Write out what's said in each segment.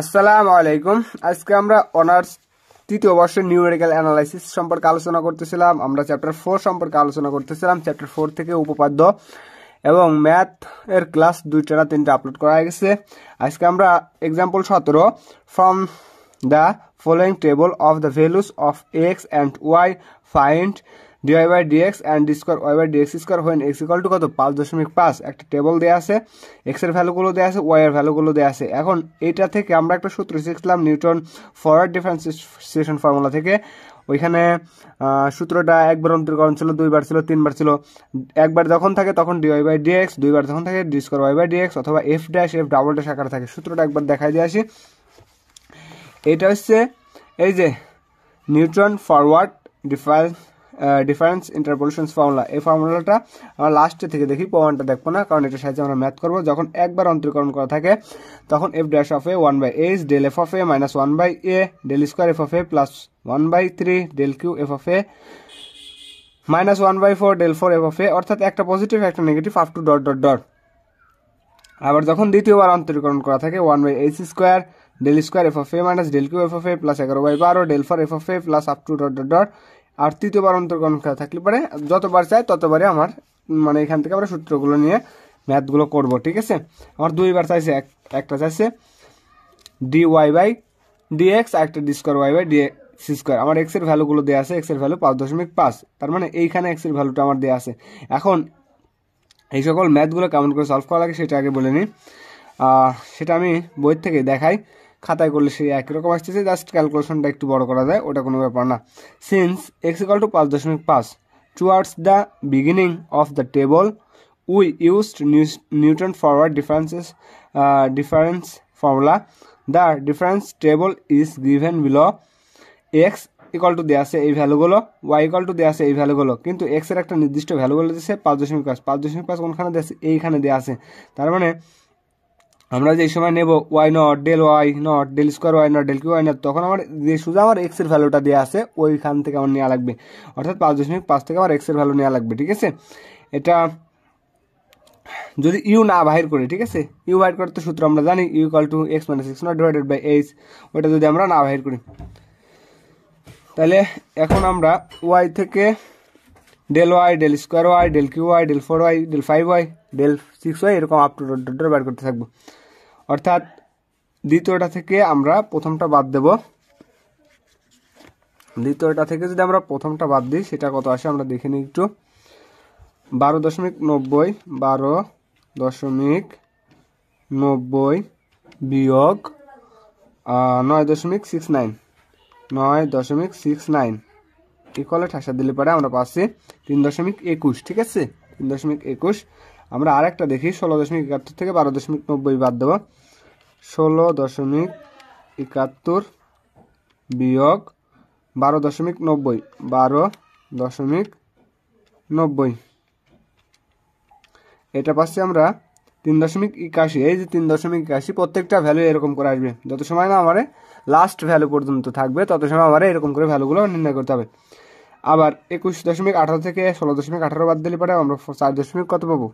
আসসালামু আলাইকুম। আজকে আমরা অনার্স তৃতীয় বর্ষের নিউমেরিক্যাল অ্যানালাইসিস সম্পর্কে আলোচনা করতেছিলাম। আমরা চ্যাপ্টার ফোর সম্পর্কে আলোচনা করতেছিলাম চ্যাপ্টার ফোর থেকে উপপাদ্য এবং ম্যাথ এর ক্লাস দুইটা না তিনটা আপলোড করা হয়ে গেছে। আজকে আমরা এক্সাম্পল সতেরো from the following table of the values of X and Y find D Y by D X and square Y by D X square when X equal to কত? পাঁচ দশমিক পাঁচ। একটা টেবল দেওয়া আছে এক্সের ভ্যালুগুলো দেওয়া আছে ওয়াই এর ভ্যালুগুলো দেওয়া আছে। এখন এইটা থেকে আমরা একটা সূত্র শিখলাম নিউটন ফরওয়ার্ড ডিফারেন্সিয়েশন ফর্মুলা থেকে। ওইখানে সূত্রটা একবার অন্তরীকরণ ছিল, দুইবার ছিল, তিনবার ছিল। একবার যখন থাকে তখন ডিওয়াই বাই ডিএক্স দুইবার যখন থাকে D square Y by D X অথবা F dash F double dash আকারে থাকে। সূত্রটা একবার দেখাই দিয়ে আসি। এটা হচ্ছে, এই যে, Newton forward difference difference interpolation formula এই ফর্মুলাটা আমরা লাস্টে থেকে দেখি, প্রমাণটা দেখব না, কারণ এটা সাহায্যে আমরা ম্যাথ করব। যখন একবার অন্তরীকরণ করা থাকে, তখন F dash of A one by H del F of A minus one by A del square F of A plus one by three del cube F of A minus one by four del four F of A অর্থাৎ একটা positive একটা negative up to dot dot dot আবার যখন দ্বিতীয়বার অন্তরীকরণ করা থাকে one by H square del square F of A minus del cube F of A plus এগারো বাই বারো del four F of A plus up to dot dot dot আর তৃতীয়বার অন্তর্গ্রহণ করা থাকলে পরে যতবার চাই ততবারই আমার মানে এখান থেকে আমরা সূত্রগুলো নিয়ে ম্যাথগুলো করব, ঠিক আছে? আমার দুইবার চাইছে একটা চাইছে D Y by D X আর একটা D square Y by D C square আমার এক্সের ভ্যালুগুলো দেওয়া আছে এক্সের ভ্যালু পাঁচ দশমিক পাঁচ। তার মানে এইখানে এক্সের ভ্যালুটা আমার দেওয়া আছে। এখন এই সকল ম্যাথগুলো কেমন করে সলভ করা লাগে সেটা আগে বলে নিই। সেটা আমি বই থেকে দেখাই। খাতায় করলে সেই একই রকম আসতেছে জাস্ট ক্যালকুলেশনটা একটু বড় করা যায়, ওটা কোনো ব্যাপার না। সিন্স এক্স ইকাল টু পাঁচ দশমিক পাঁচ towards the beginning of the table we used Newton forward differences difference formula the difference table is given below X equal to দেওয়া আছে এই ভ্যালুগুলো ওয়াই ইকাল টু দেওয়া আছে এই ভ্যালুগুলো কিন্তু এক্সের একটা নির্দিষ্ট ভ্যালুগুলো দিচ্ছে পাঁচ দশমিক পাঁচ পাঁচ দশমিক পাঁচ কোনখানে দেওয়া আছে? এইখানে দেওয়া আছে। তার মানে আমরা যে সময় নেব Y naught del Y naught del square Y naught del cube Y naught তখন আমার যে শুধু আমার এক্সের ভ্যালুটা দেওয়া আছে, ওইখান থেকে আমার নেওয়া লাগবে। অর্থাৎ পাঁচ দশমিক পাঁচ থেকে আমার এক্সের ভ্যালু নেওয়া লাগবে, ঠিক আছে? এটা যদি ইউ না বাহির করি, ঠিক আছে? ইউ বাহির করতে সূত্র আমরা জানি U equal to X minus X naught divided by H ওইটা যদি আমরা না বাহির করি। তাহলে এখন আমরা ওয়াই থেকে del Y del square Y del cube Y del four Y del five Y del six Y এরকম আপ টু ডট বের করতে থাকব। অর্থাৎ দ্বিতীয়টা থেকে আমরা প্রথমটা বাদ দেব। দ্বিতীয়টা থেকে যদি আমরা প্রথমটা বাদ দিই, সেটা কত আসে আমরা দেখে নিই একটু। বারো দশমিক নব্বই, বারো দশমিক নব্বই বিয়োগ নয় দশমিক সিক্স নাইন নয় দশমিক সিক্স নাইন ইকুয়ালে ঠাসা দিলে পরে আমরা পাচ্ছি তিন দশমিক একুশ, ঠিক আছে? তিন দশমিক একুশ। আমরা আরেকটা দেখি, ষোলো দশমিক একাত্তর থেকে বারো দশমিক নব্বই বাদ দেবো। ষোলো দশমিক একাত্তর বিয়োগ বারো দশমিক নব্বই, বারো দশমিক নব্বই। এটা পাচ্ছি আমরা তিন দশমিক একাশি, এই যে তিন দশমিক একাশি, প্রত্যেকটা ভ্যালু এরকম করে আসবে। যত সময় না আমার লাস্ট ভ্যালু পর্যন্ত থাকবে, তত সময় আমার এরকম করে ভ্যালুগুলো নির্ণয় করতে হবে। আবার একুশ দশমিক আঠারো থেকে ষোলো দশমিক আঠারো বাদ দিলে পরে আমরা চার দশমিক কত পাবো?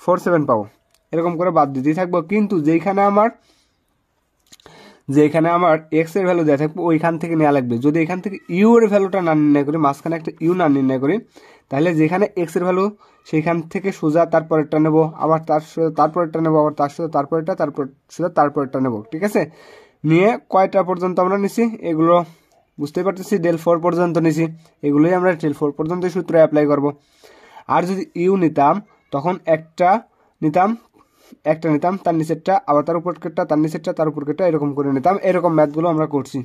ফোর সেভেন পাবো। এরকম করে বাদ দিতেই থাকব। কিন্তু যেইখানে আমার যেখানে আমার এক্সের ভ্যালু দেওয়া থাকবে, ওইখান থেকে নেওয়া লাগবে। যদি এখান থেকে ইউ এর ভ্যালুটা না নির্ণয় করি, মাঝখানে একটা ইউ না নির্ণয় করি, তাহলে যেখানে এক্সের ভ্যালু সেইখান থেকে সোজা তারপরেরটা নেব, আবার তার সাথে তারপরেরটা নেব, আবার তার সাথে তারপরেরটা, তারপর, সোজা তারপরেরটা নেব, ঠিক আছে? নিয়ে কয়টা পর্যন্ত আমরা নিছি? এগুলো বুঝতেই পারতেছি ডেল ফোর পর্যন্ত নিছি। এগুলোই আমরা ডেল ফোর পর্যন্ত সূত্র অ্যাপ্লাই করব। আর যদি ইউ নিতাম, তখন একটা নিতাম একটা নিতাম, তার নিচেরটা, আবার তার উপর কেটটা তার নিচেরটা, তার উপর কেটটা এরকম করে নিতাম। এরকম ম্যাথগুলো আমরা করছি।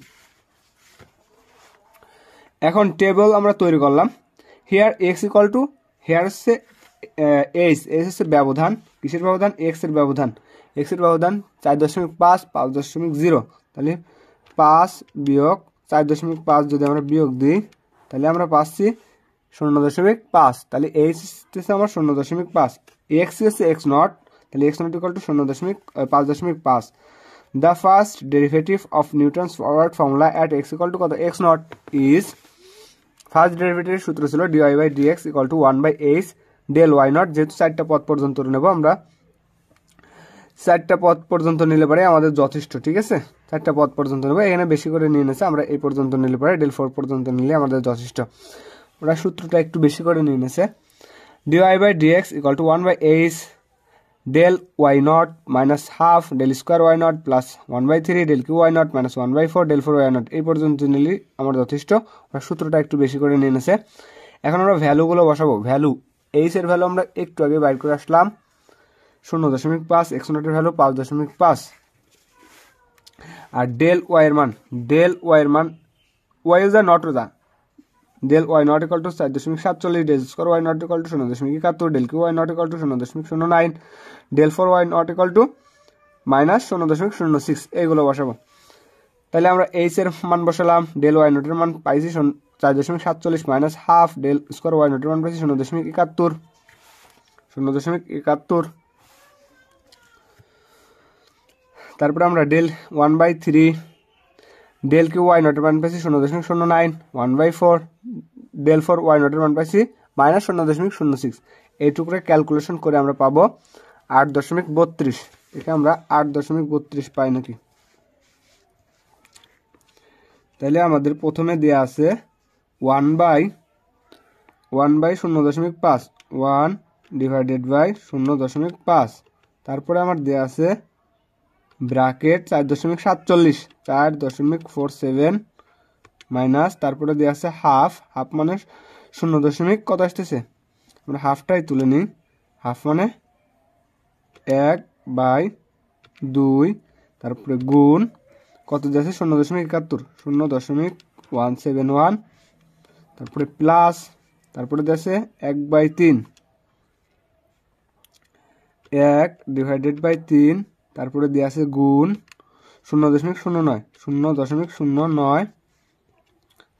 এখন টেবল আমরা তৈরি করলাম। Here X equal to here হচ্ছে এইচ এইচ হচ্ছে ব্যবধান। কিসের ব্যবধান? এক্সের ব্যবধান। এক্সের ব্যবধান চার দশমিক পাঁচ পাঁচ দশমিক জিরো। তাহলে পাঁচ বিয়োগ চার দশমিক পাঁচ যদি আমরা বিয়োগ দিই, তাহলে আমরা পাচ্ছি শূন্য দশমিক পাঁচ। তাহলে এইচ হচ্ছে আমার শূন্য দশমিক পাঁচ। এক্স হচ্ছে এক্স নট তাহলে এক্স নট ইকাল টু শূন্য দশমিক পাঁচ দশমিক পাঁচ। The first derivative of Newton's forward formula at X equal to কত? এক্স নট ইজ ফার্স্ট ডেরিভেটিভের সূত্র ছিল D Y by D X equal to one by H del Y naught যেহেতু চারটা পথ পর্যন্ত নেব আমরা। চারটা পথ পর্যন্ত নিলে পারে আমাদের যথেষ্ট, ঠিক আছে? চারটা পথ পর্যন্ত নেব, এখানে বেশি করে নিয়ে নিয়েছে, আমরা এই পর্যন্ত নিলে পারে ডেল ফোর পর্যন্ত নিলে আমাদের যথেষ্ট। ওরা সূত্রটা একটু বেশি করে নিয়ে নিয়েছে। D Y by D X equal to one by H del Y naught minus half del square Y naught plus one by three del cube Y naught minus one by four del four Y naught এই পর্যন্ত নিলে আমার যথেষ্ট। ওরা সূত্রটা একটু বেশি করে নিয়ে নিয়েছে এখন আমরা ভ্যালুগুলো বসাবো। ভ্যালু এইচের ভ্যালু আমরা একটু আগে বাইর করে আসলাম। শূন্য দশমিক পাঁচ একশো নটের ভ্যালু পাঁচ দশমিক পাঁচ। আর ডেল ওয়াইয়ের মান ডেল ওয়াইয়ের মান Y is the naught the del Y naught equal to চার দশমিক সাতচল্লিশ del square Y naught equal to শূন্য দশমিক একাত্তর del cube Y naught equal to শূন্য দশমিক শূন্য nine del four Y naught equal to minus শূন্য দশমিক শূন্য সিক্স এইগুলো বসাবো। তাহলে আমরা এইচ এর মান বসালাম ডেল ওয়াই নটের মান পাইছি চার দশমিক সাতচল্লিশ minus half del square Y নটের মান পাইছি শূন্য দশমিক একাত্তর, শূন্য দশমিক একাত্তর। তারপরে আমরা del one by three del cube Y নটের মান পাইছি শূন্য দশমিক শূন্য nine one by four del four Y নটের মান পাইছি মাইনাস শূন্য দশমিক শূন্য সিক্স এইটুকুরে ক্যালকুলেশন করে আমরা পাবো আট দশমিক বত্রিশ। এখানে আমরা আট দশমিক বত্রিশ পাই নাকি? তাহলে আমাদের প্রথমে দেওয়া আছে ওয়ান বাই ওয়ান বাই শূন্য দশমিক পাঁচ ওয়ান ডিভাইডেড বাই শূন্য দশমিক পাঁচ। তারপরে আমার দেওয়া আছে ব্রাকেট চার দশমিক সাতচল্লিশ, চার দশমিক ফোর সেভেন মাইনাস, তারপরে দেওয়া আছে হাফ হাফ মানে শূন্য দশমিক কত আসতেছে? আমরা হাফটাই তুলে নিই। হাফ মানে এক বাই দুই, তারপরে গুণ, কত যাচ্ছে শূন্য দশমিক একাত্তর, শূন্য দশমিক ওয়ান সেভেন ওয়ান, তারপরে প্লাস, তারপরে যাচ্ছে এক বাই তিন। এক ডিভাইডেড বাই তিন তারপরে দেওয়া আছে গুণ শূন্য দশমিক শূন্য নয়, শূন্য দশমিক শূন্য নয়।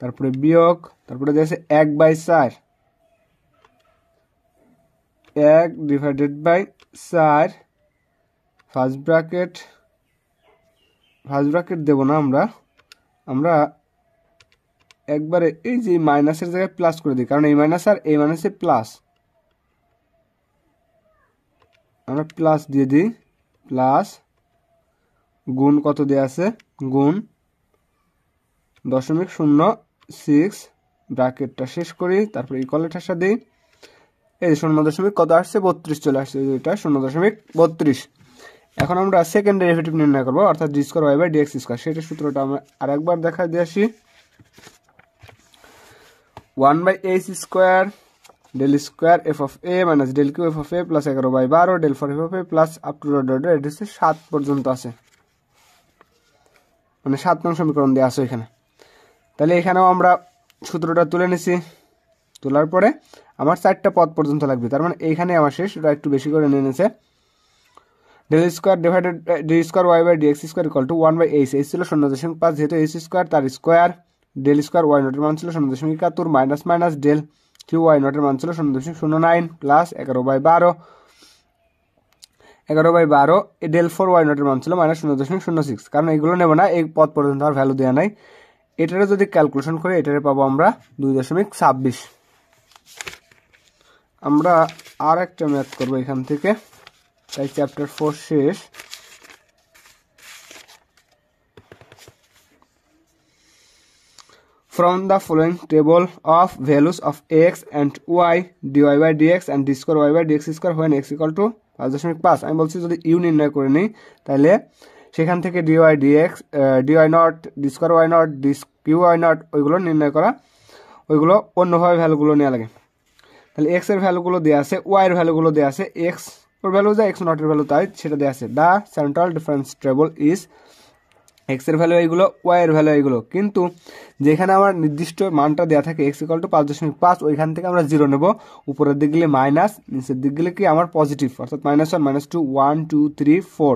তারপরে বিয়োগ, তারপরে দেওয়া আছে এক বাই চার। এক ডিভাইডেড বাই চার ফার্স্ট ব্র্যাকেট ফার্স্ট ব্র্যাকেট দেবো না আমরা। আমরা একবারে এই যে মাইনাসের জায়গায় প্লাস করে দিই, কারণ এই মাইনাস আর এই মাইনাসে প্লাস আমরা প্লাস দিয়ে দিই। প্লাস গুণ কত দেওয়া আছে? গুণ দশমিক শূন্য সিক্স ব্র্যাকেটটা শেষ করি, তারপরে ইকলের ঠাসা দিই। এই শূন্য দশমিক কত আসছে? বত্রিশ চলে আসছে এটা শূন্য দশমিক বত্রিশ। এখন আমরা সেকেন্ড ডেরিভেটিভ নির্ণয় করব, অর্থাৎ D square Y by D X square সেটা সূত্রটা আমরা আরেকবার দেখা দিয়ে আসি। One by H square del square F of A minus del cube F of A plus এগারো বাই বারো del four F of A plus up to dot dot হচ্ছে সাত পর্যন্ত আছে। মানে সাত নং সমীকরণ দেওয়া আছে এখানে। তাহলে এখানেও আমরা সূত্রটা তুলে নিছি। তোলার পরে আমার চারটা পদ পর্যন্ত লাগবে। তার মানে এইখানে আমার শেষ ওটা একটু বেশি করে নিয়ে নিয়েছে। Del square divided D square Y by D X square equal to one by H H ছিল শূন্য দশমিক পাঁচ, যেহেতু এইচ স্কোয়ার তার স্কোয়ার ডেল স্কোয়ার ওয়াই নটের মান ছিল শূন্য দশমিক একাত্তর minus minus del cube Y নটের মান ছিল শূন্য দশমিক শূন্য নাইন প্লাস এগারো বাই বারো এগারো বাই বারো ডেল ফোর ওয়াই নটের মান ছিল মাইনাস শূন্য দশমিক শূন্য সিক্স কারণ এইগুলো নেব না, এই পদ পর্যন্ত আর ভ্যালু দেওয়া নাই। এটারে যদি ক্যালকুলেশন করি, এটারে পাবো আমরা দুই দশমিক ছাব্বিশ। আমরা আর একটা ম্যাথ করব এখান থেকে। তাই চ্যাপ্টার ফোর শেষ। From the following table of values of x and y dy by dx and d square y by dx square when x equal to পাঁচ দশমিক পাঁচ। আমি বলছি যদি ইউ নির্ণয় করে নিই, তাহলে সেখান থেকে D Y D X D Y naught D square Y naught D cube Y naught ওইগুলো নির্ণয় করা, ওইগুলো অন্যভাবে ভ্যালুগুলো নেওয়া লাগে। তাহলে এক্সের ভ্যালুগুলো দেওয়া আছে ওয়াই এর ভ্যালুগুলো দেওয়া আছে এক্স ওর ভ্যালু যা এক্স নটের ভ্যালু তাই, সেটা দেওয়া আছে। The central difference table is এক্সের ভ্যালু এইগুলো ওয়াই এর ভ্যালু এইগুলো। কিন্তু যেখানে আমার নির্দিষ্ট মানটা দেওয়া থাকে এক্স ইকাল টু পাঁচ দশমিক পাঁচ, ওইখান থেকে আমরা জিরো নেব। উপরের দিক গেলে মাইনাস নিচের দিক গেলে কি? আমার পজিটিভ অর্থাৎ minus one minus two one two three four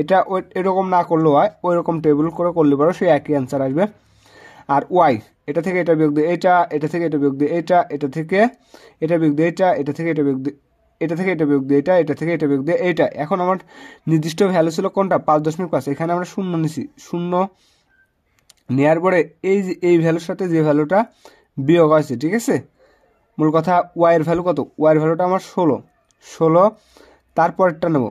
এটা ওই এরকম না করলেও হয় ওই রকম টেবিল করে করলে পরেও সেই একই অ্যান্সার আসবে। আর ওয়াই এটা থেকে এটা বিয়োগ দিয়ে এটা এটা থেকে এটা বিয়োগ দিয়ে এটা এটা থেকে এটা বিয়োগ দিয়ে এটা এটা থেকে এটা বিয়োগ দিয়ে এটা থেকে এটা বিয়োগ দিয়ে, এটা এটা থেকে এটা বিয়োগ দিয়ে এটা এখন আমার নির্দিষ্ট ভ্যালু ছিল কোনটা? পাঁচ দশমিক পাঁচ। এখানে আমরা শূন্য নিছি। শূন্য নেওয়ার পরে এই এই ভ্যালুর সাথে যে ভ্যালুটা বিয়োগ আছে ঠিক আছে? মূল কথা ওয়াইয়ের ভ্যালু কত? ওয়াইয়ের ভ্যালুটা আমার ষোলো। ষোলো, তারপরেরটা নেব।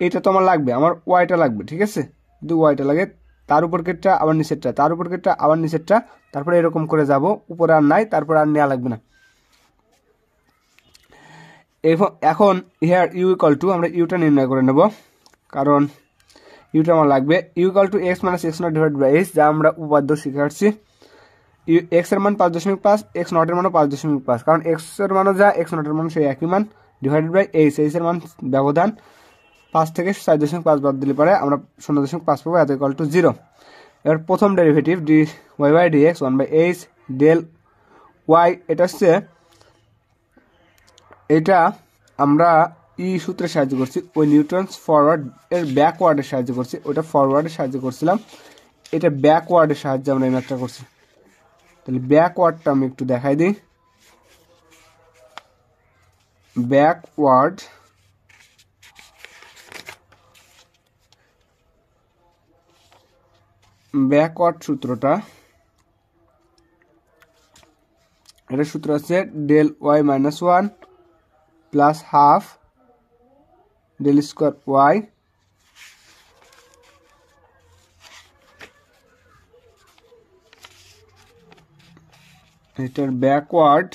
এটা তো আমার লাগবে। আমার ওয়াইটা লাগবে, ঠিক আছে? যদি ওয়াইটা লাগে, তার উপর কেটটা আবার নিচেরটা, তার উপর কেটটা আবার নিচেরটা, তারপরে এরকম করে যাব। উপরে আর নাই, তারপরে আর নেওয়া লাগবে না। এখন হেয়ার ইউ ইকাল টু আমরা ইউটা নির্ণয় করে নেব। কারণ ইউটা আমার লাগবে। U equal to X minus X naught divide by H যা আমরা উপাদ্য শিখে আসছি ইউ এক্সের মান পাঁচ দশমিক পাঁচ এক্স নটের মানও পাঁচ দশমিক পাঁচ। কারণ এক্সের মানও যা এক্স নটের মান সেই একই মান ডিভাইডেড বাই এইচ এইচ এর মান ব্যবধান পাঁচ থেকে চার দশমিক পাঁচ বাদ দিলে পরে আমরা শূন্য দশমিক পাঁচ পাবো, এত ইকাল টু জিরো এবার প্রথম derivative D Y by D X one by H del Y এটা হচ্ছে এটা আমরা ই সূত্রের সাহায্য করছি, ওই নিউট্রনস ফরওয়ার্ড এর ব্যাকওয়ার্ডের সাহায্য করছি, ওটা ফরওয়ার্ডের সাহায্য করছিলাম। এটা ব্যাকওয়ার্ডের সাহায্যে আমরা এই ম্যাথটা করছি। তাহলে ব্যাকওয়ার্ডটা আমি একটু দেখাই দিই। ব্যাকওয়ার্ড ব্যাকওয়ার্ড সূত্রটা, এটা সূত্র আছে del Y minus one plus half del square Y এটার ব্যাকওয়ার্ড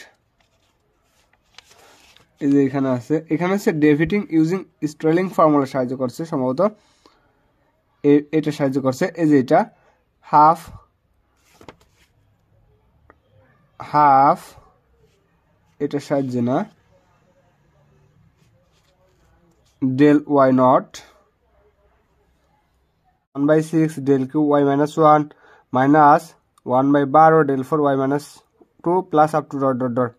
এই যে এখানে আছে। এখানে আছে ডেভিটিং ইউজিং স্ট্রেলিং ফর্মুলা সাহায্য করছে সম্ভবত। এটা সাহায্য করছে। এই যে এটা হাফ হাফ এটা সাহায্যে না। Del Y naught one by six del cube Y minus one minus one by বারো del four Y minus two plus up to dot dot dot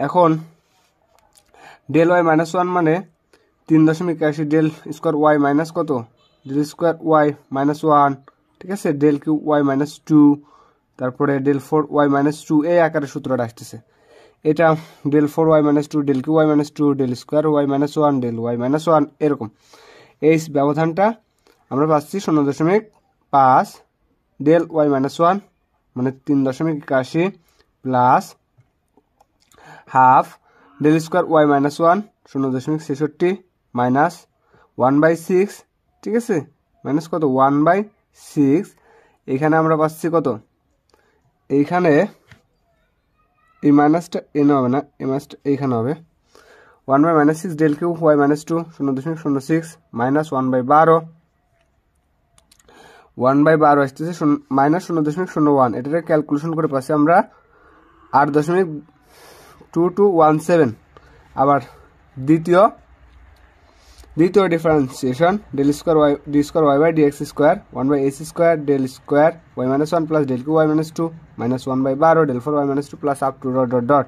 এখন ডেল ওয়াই মাইনাস ওয়ান মানে তিন দশমিক একাশি del square Y minus কত? Del square Y minus one ঠিক আছে? Del cube Y minus two তারপরে del four Y minus two এই আকারে সূত্রটা আসতেছে। এটা del four Y minus two del cube Y minus two del square Y minus one del Y minus one এরকম। এই ব্যবধানটা আমরা পাচ্ছি শূন্য দশমিক পাঁচ ডেল ওয়াই মাইনাস ওয়ান মানে তিন দশমিক একাশি plus half del square Y minus one শূন্য দশমিক ছেষট্টি মাইনাস ওয়ান বাই সিক্স ঠিক আছে? মাইনাস কত? ওয়ান বাই সিক্স এখানে আমরা পাচ্ছি কত? এইখানে এই মাইনাসটা এনে হবে না এই মাইনাসটা এইখানে হবে। One by minus six del cube Y minus two শূন্য দশমিক শূন্য সিক্স মাইনাস ওয়ান বাই বারো। ওয়ান বাই বারো আসতেছে মাইনাস শূন্য দশমিক শূন্য ওয়ান এটাকে ক্যালকুলেশন করে পাচ্ছি আমরা আট দশমিক টু টু ওয়ান সেভেন আবার দ্বিতীয় দ্বিতীয় differentiation del square Y D square Y by D X square one by S square del square Y minus one plus del cube Y minus two minus one by বারো del four Y minus two plus up to dot dot dot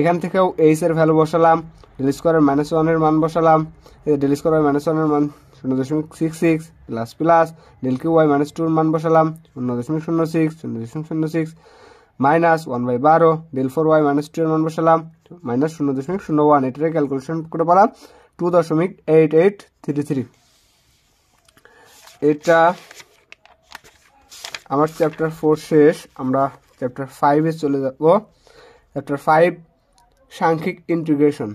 এখান থেকেও H এর value বসালাম del স্কোয়ারের minus ওয়ানের মান বসালাম del square Y minus ওয়ানের মান শূন্য দশমিক six six plus plus del cube Y minus টুর মান বসালাম, শূন্য দশমিক শূন্য সিক্স শূন্য দশমিক শূন্য সিক্স মাইনাস ওয়ান বাই বারো del four Y minus two এর মান বসালাম মাইনাস শূন্য দশমিক শূন্য ওয়ান এটারে ক্যালকুলেশন করে পেলাম টু দশমিক এইট এইট থ্রি থ্রি এটা আমার চ্যাপ্টার ফোর শেষ, আমরা চ্যাপ্টার ফাইভে চলে যাব। চ্যাপ্টার ফাইভ সাংখ্যিক ইন্টিগ্রেশন